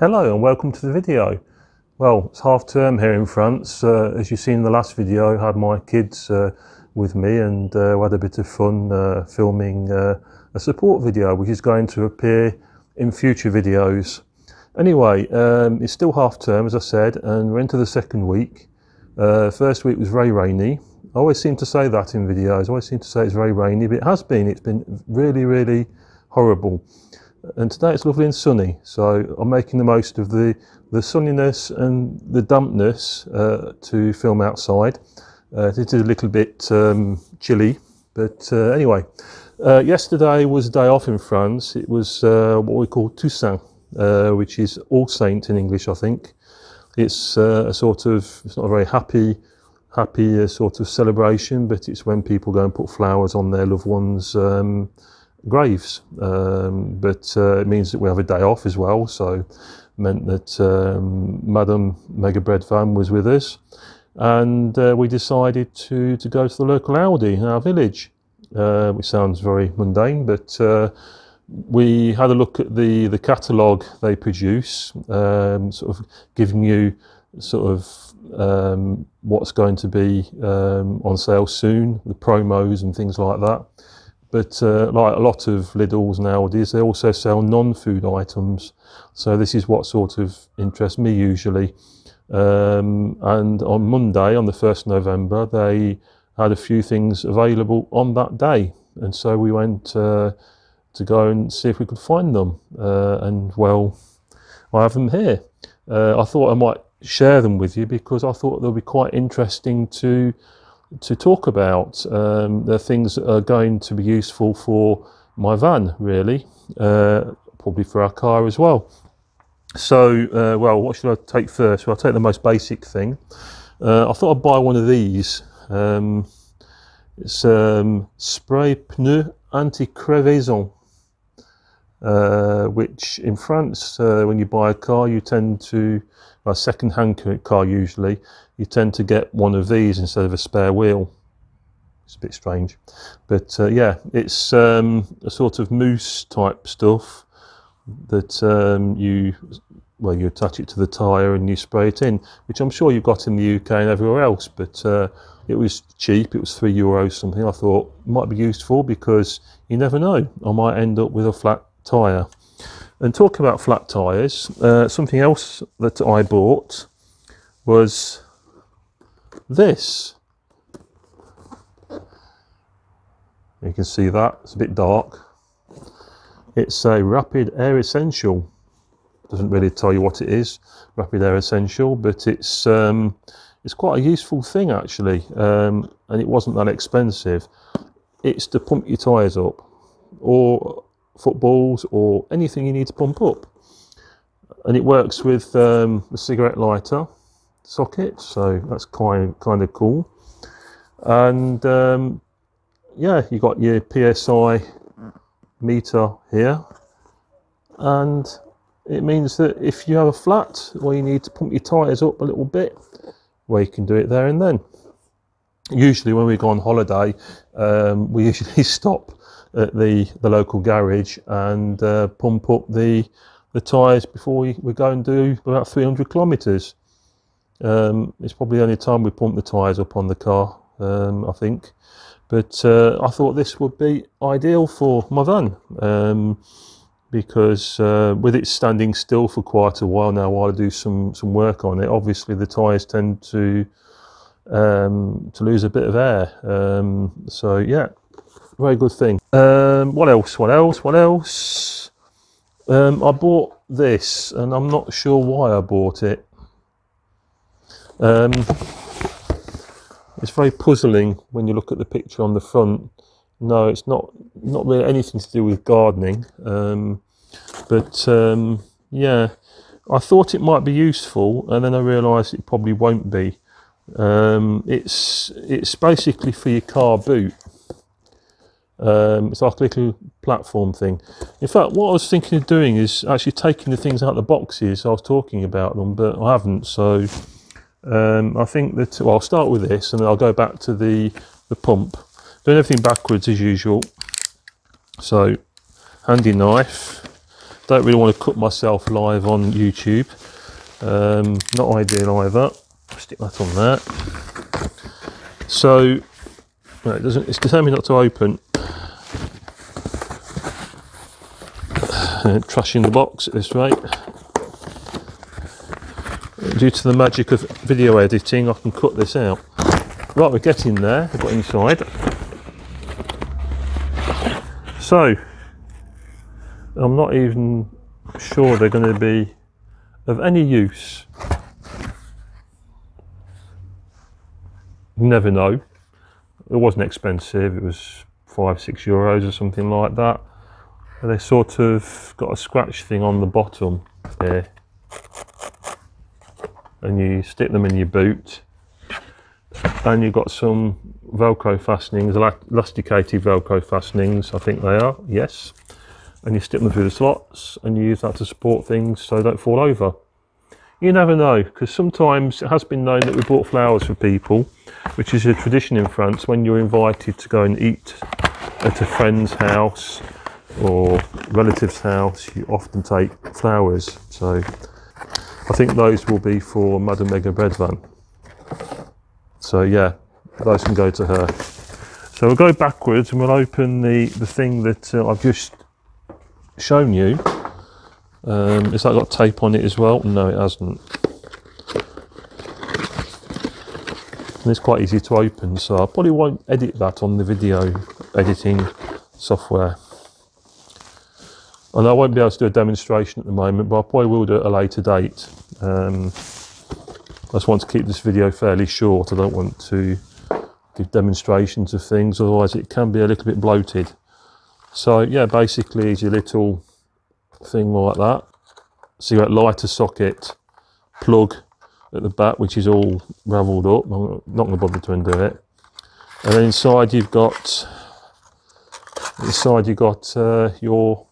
Hello and welcome to the video. Well, it's half term here in France. Uh, as you've seen in the last video, I had my kids uh, with me and uh, we had a bit of fun uh, filming uh, a support video which is going to appear in future videos. Anyway, um, it's still half term as I said and we're into the second week. Uh, first week was very rainy. I always seem to say that in videos. I always seem to say it's very rainy, but it has been. It's been really, really horrible and today it's lovely and sunny so I'm making the most of the the sunniness and the dampness uh, to film outside. Uh, it is a little bit um, chilly but uh, anyway. Uh, yesterday was a day off in France. It was uh, what we call Toussaint uh, which is All Saint in English I think. It's a sort of it's not a very happy happy sort of celebration but it's when people go and put flowers on their loved ones um, graves. Um, but uh, it means that we have a day off as well. So meant that um, Madame Mega Breadvan was with us, and uh, we decided to to go to the local Aldi in our village, uh, which sounds very mundane, but. Uh, we had a look at the, the catalogue they produce, um, sort of giving you sort of um, what's going to be um, on sale soon, the promos and things like that. But uh, like a lot of Lidl's nowadays, they also sell non-food items. So this is what sort of interests me usually. Um, and on Monday, on the 1st November, they had a few things available on that day. And so we went uh, to go and see if we could find them. Uh, and well, I have them here. Uh, I thought I might share them with you because I thought they'll be quite interesting to to talk about. Um, they're things that are going to be useful for my van, really, uh, probably for our car as well. So, uh, well, what should I take first? Well, I'll take the most basic thing. Uh, I thought I'd buy one of these. Um, it's um, spray pneu anti-crevaison, uh, which in France, uh, when you buy a car, you tend to, a second-hand car usually, you tend to get one of these instead of a spare wheel. It's a bit strange, but uh, yeah, it's um, a sort of mousse type stuff that um, you well you attach it to the tyre and you spray it in, which I'm sure you've got in the UK and everywhere else. But uh, it was cheap; it was three euros something. I thought might be useful because you never know, I might end up with a flat tyre. And talk about flat tyres, uh, something else that I bought was this. You can see that, it's a bit dark. It's a Rapid Air Essential. Doesn't really tell you what it is, Rapid Air Essential, but it's um, it's quite a useful thing actually, um, and it wasn't that expensive. It's to pump your tyres up, or footballs, or anything you need to pump up. And it works with um, cigarette lighter, socket, so that's kind kind of cool. And um, yeah, you got your PSI meter here, and it means that if you have a flat where you need to pump your tyres up a little bit, well, you can do it there and then. Usually, when we go on holiday, um, we usually stop at the the local garage and uh, pump up the the tyres before we, we go and do about 300 kilometres. Um, it's probably the only time we pump the tyres up on the car, um, I think. But uh, I thought this would be ideal for my van um, because uh, with it standing still for quite a while now while I do some, some work on it, obviously the tyres tend to um, to lose a bit of air. Um, so yeah, very good thing. Um, what else? What else? What else? I bought this and I'm not sure why I bought it. Um, it's very puzzling when you look at the picture on the front. No, it's not not really anything to do with gardening. Um, but um, yeah, I thought it might be useful, and then I realised it probably won't be. Um, it's it's basically for your car boot. Um, it's like a little platform thing. In fact, what I was thinking of doing is actually taking the things out of the boxes. I was talking about them, but I haven't. So um, I think that, well, I'll start with this and then I'll go back to the, the pump. Doing everything backwards as usual. So, handy knife. don't really want to cut myself live on YouTube. Um, not ideal either. Stick that on there. So no, it doesn't. It's determined not to open. trashing the box at this rate. Due to the magic of video editing, I can cut this out. Right, we're getting there. I've got inside. So, I'm not even sure they're going to be of any use. Never know. It wasn't expensive, it was five, six euros or something like that. And they sort of got a scratch thing on the bottom here. And you stick them in your boot. And you've got some Velcro fastenings, elasticated Velcro fastenings, I think they are, yes. And you stick them through the slots and you use that to support things so they don't fall over. You never know, because sometimes it has been known that we bought flowers for people, which is a tradition in France when you're invited to go and eat at a friend's house or relative's house, you often take flowers. So I think those will be for Madame Mega Breadvan. So yeah, those can go to her. So we'll go backwards and we'll open the, the thing that uh, I've just shown you. Um, has that got tape on it as well? No, it hasn't. And it's quite easy to open, so I probably won't edit that on the video editing software. And I won't be able to do a demonstration at the moment, but I probably will do it at a later date. Um, I just want to keep this video fairly short. I don't want to give demonstrations of things, otherwise it can be a little bit bloated. So yeah, basically it's a little thing like that. So you got lighter socket, plug at the back, which is all ravelled up. I'm not going to bother to undo it. And then inside you've got inside you've got uh, your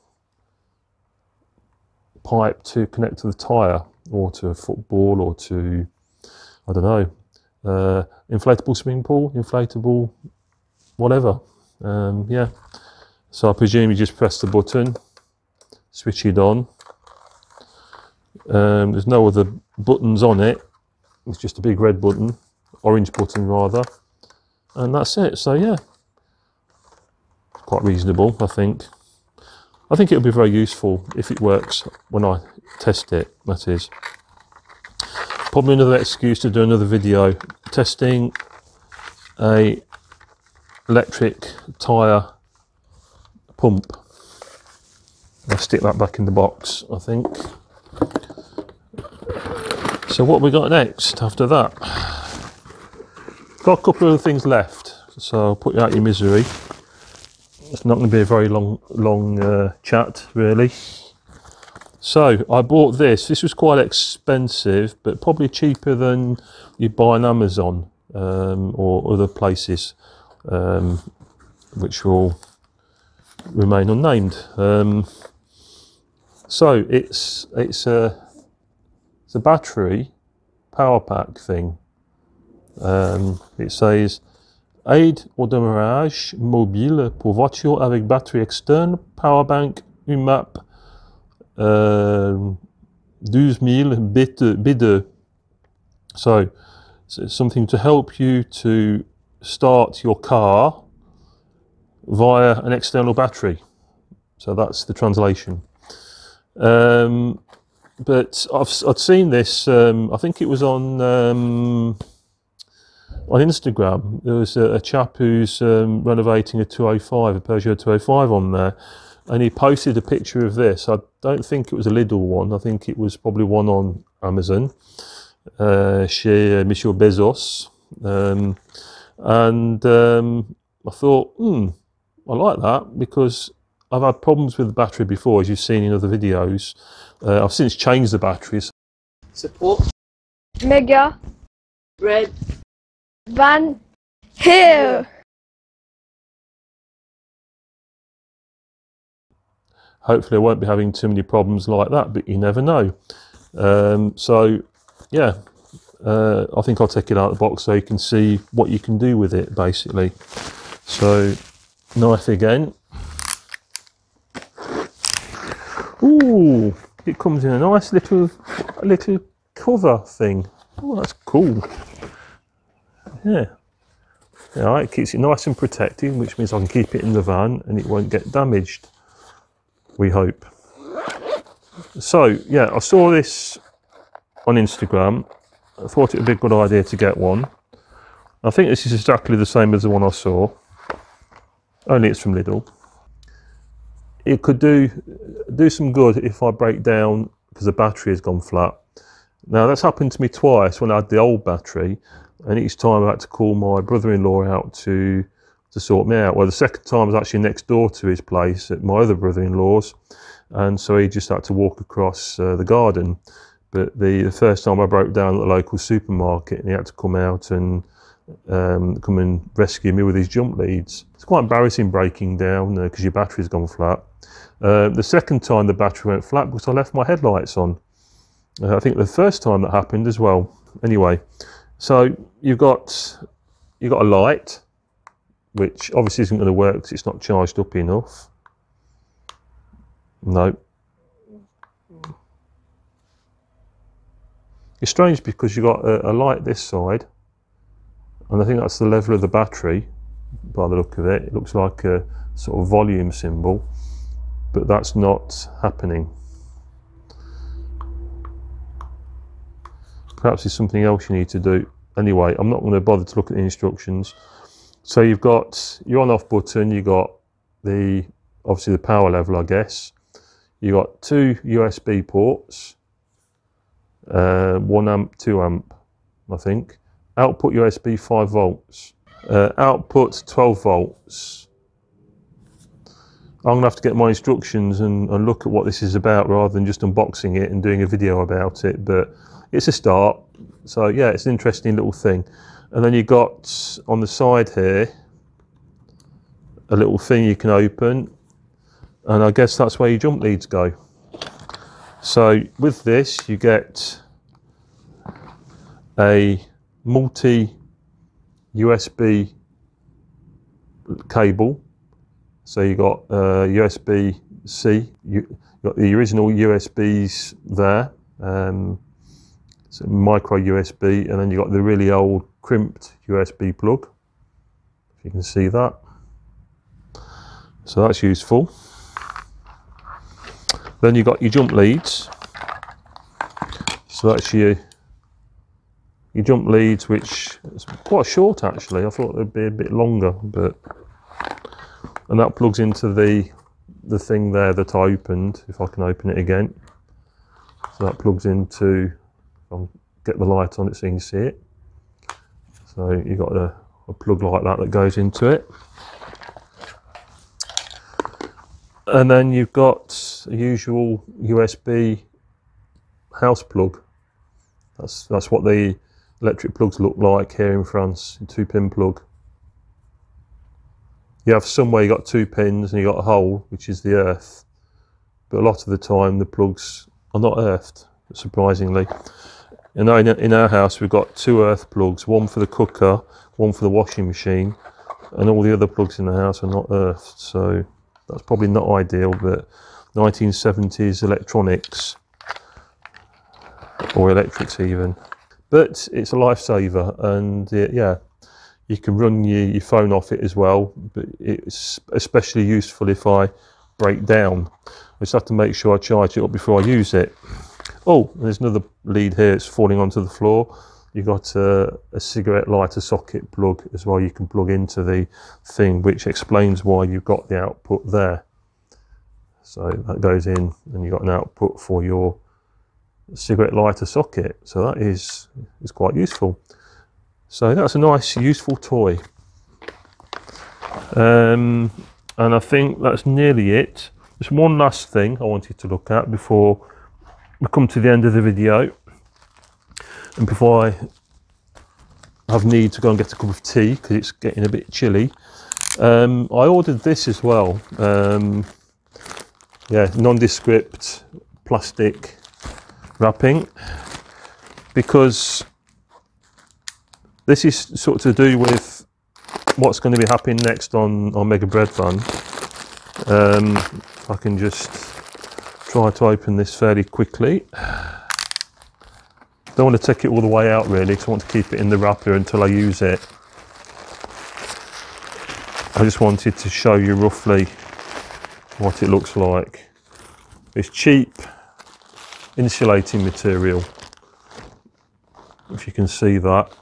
pipe to connect to the tyre or to a football or to, I don't know, uh, inflatable swimming pool, inflatable whatever. Um, yeah. So I presume you just press the button, switch it on. Um, there's no other buttons on it. It's just a big red button, orange button rather. And that's it. So yeah, quite reasonable, I think. I think it'll be very useful if it works when I test it, that is. Probably another excuse to do another video testing a electric tyre pump. I'll stick that back in the box, I think. So what we got next after that? Got a couple of things left, so I'll put you out your misery. It's not going to be a very long, long uh, chat, really. So I bought this. This was quite expensive, but probably cheaper than you buy on Amazon um, or other places, um, which will remain unnamed. Um, so it's it's a it's a battery power pack thing. Um, it says aide au démarrage mobile pour voiture avec batterie externe, power bank UMAP uh, 12000 B2. So, so something to help you to start your car via an external battery. So that's the translation. Um, but I've, I've seen this, um, I think it was on um, on Instagram, there was a, a chap who's um, renovating a 205, a Peugeot 205 on there, and he posted a picture of this. I don't think it was a Lidl one. I think it was probably one on Amazon, uh, chez uh, Monsieur Bezos. Um, and um, I thought, hmm, I like that because I've had problems with the battery before, as you've seen in other videos. Uh, I've since changed the batteries. Support. Mega. Red. Van Hill. Hopefully, I won't be having too many problems like that, but you never know. Um, so, yeah, uh, I think I'll take it out of the box so you can see what you can do with it, basically. So, knife again. Ooh, it comes in a nice little, little cover thing. Oh, that's cool. Yeah. Yeah, it keeps it nice and protected, which means I can keep it in the van and it won't get damaged. We hope. So, yeah, I saw this on Instagram. I thought it would be a good idea to get one. I think this is exactly the same as the one I saw, only it's from Lidl. It could do do some good if I break down because the battery has gone flat. Now that's happened to me twice when I had the old battery, and each time I had to call my brother-in-law out to to sort me out. Well, the second time was actually next door to his place at my other brother-in-law's, and so he just had to walk across uh, the garden. But the, the first time I broke down at the local supermarket, and he had to come out and um, come and rescue me with his jump leads. It's quite embarrassing breaking down because uh, your battery's gone flat. Uh, the second time the battery went flat because I left my headlights on. Uh, I think the first time that happened as well. Anyway, so you've got you've got a light, which obviously isn't going to work because it's not charged up enough. No. It's strange because you've got a, a light this side and I think that's the level of the battery by the look of it. It looks like a sort of volume symbol, but that's not happening. Perhaps it's something else you need to do. Anyway, I'm not going to bother to look at the instructions. So you've got your on off button, you've got the obviously the power level, I guess. You've got two USB ports, uh, one amp, two amp, I think output USB 5 volts, uh, output 12 volts. I'm going to have to get my instructions and, and, look at what this is about rather than just unboxing it and doing a video about it, but it's a start. So yeah, it's an interesting little thing. And then you've got on the side here, a little thing you can open, and I guess that's where your jump leads go. So with this, you get a multi USB cable. So you got uh, USB C, you got the original USBs there, um, so micro USB, and then you've got the really old crimped USB plug. If you can see that. So that's useful. Then you've got your jump leads. So that's your your jump leads, which is quite short actually. I thought they'd be a bit longer, but and that plugs into the the thing there that I opened. If I can open it again, so that plugs into. Get the light on it so you can see it. So you've got a, a plug like that that goes into it. And then you've got a usual USB house plug. That's that's what the electric plugs look like here in France, two pin plug. You have somewhere you got two pins and you got a hole, which is the earth. But a lot of the time the plugs are not earthed, surprisingly. In our house we've got two earth plugs, one for the cooker, one for the washing machine, and all the other plugs in the house are not earthed. So that's probably not ideal, but 1970s electronics, or electrics even, but it's a lifesaver and uh, yeah you can run your, your phone off it as well but it's especially useful if I break down I just have to make sure I charge it up before I use it oh there's another lead here it's falling onto the floor you've got a, a, cigarette lighter socket plug as well you can plug into the thing which explains why you've got the output there so that goes in and you've got an output for your cigarette lighter socket. So that is, is quite useful. So that's a nice, useful toy. Um, and I think that's nearly it. Just one last thing I wanted you to look at before we come to the end of the video. And before I have need to go and get a cup of tea because it's getting a bit chilly. Um, I ordered this as well. Um, yeah, nondescript plastic wrapping because this is sort of to do with what's going to be happening next on, on Mega Breadvan. Um, I can just try to open this fairly quickly. Don't want to take it all the way out really because I want to keep it in the wrapper until I use it. I just wanted to show you roughly what it looks like. It's cheap insulating material, if you can see that.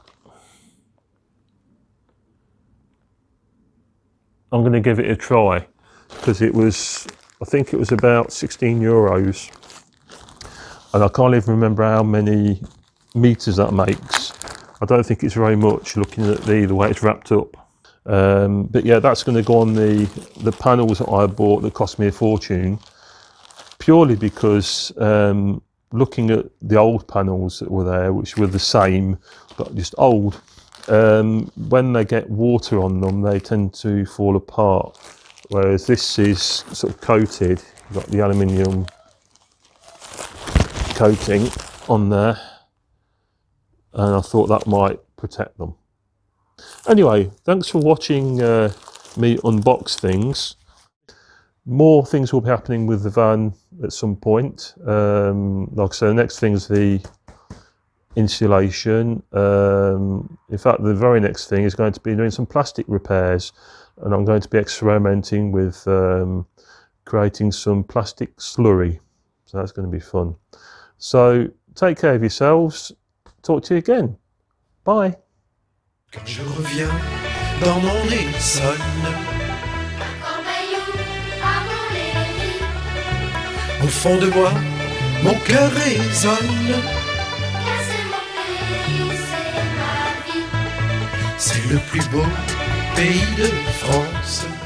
I'm going to give it a try because it was, I think it was about 16 euros. And I can't even remember how many meters that makes. I don't think it's very much looking at the, the way it's wrapped up. Um, but yeah, that's going to go on the, the panels that I bought that cost me a fortune, purely because um, looking at the old panels that were there, which were the same, but just old, um, when they get water on them, they tend to fall apart. Whereas this is sort of coated, You've got the aluminium coating on there and I thought that might protect them. Anyway, thanks for watching uh, me unbox things. More things will be happening with the van at some point. Um, like I said, the next thing is the insulation. Um, in fact, the very next thing is going to be doing some plastic repairs and I'm going to be experimenting with um, creating some plastic slurry. So that's going to be fun. So take care of yourselves Talk to you again. Bye. Mon. C'est le plus beau pays de France.